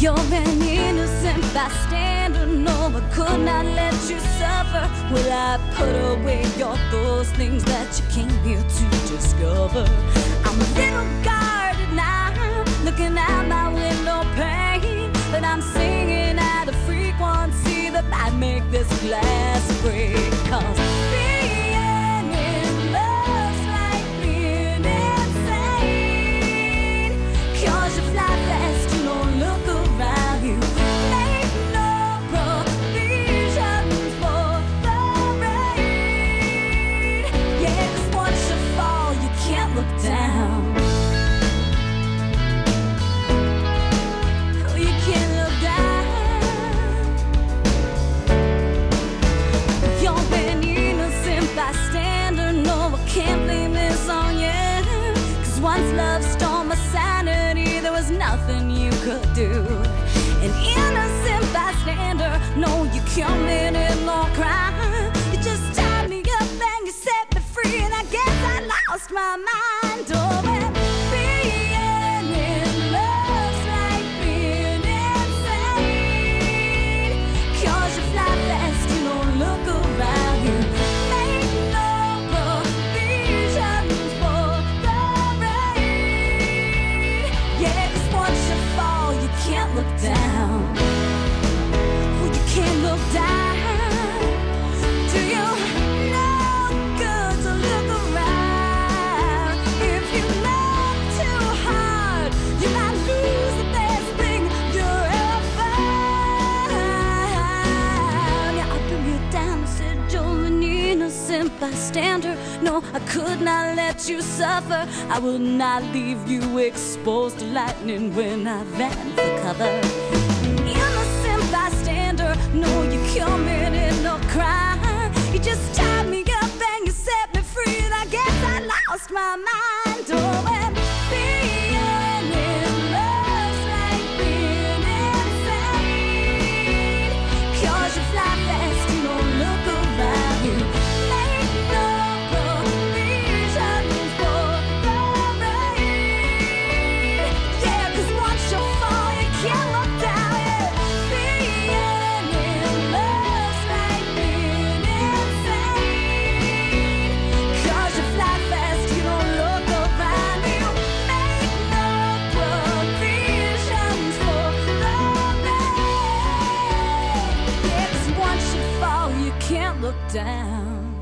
You're an innocent bystander, no, I could not let you suffer. Will I put away all those things that you came here to discover? I'm a little guarded now, looking out my window pane, but I'm singing at a frequency that might make this glass break. An innocent bystander. No, you committed no crime. You just tied me up and you set me free. And I guess I lost my mind. Bystander. No, I could not let you suffer. I will not leave you exposed to lightning when I ran for cover. Innocent bystander, no, you committed no crime. You just tied me up and you set me free, and I guess I lost my mind. Oh, look down.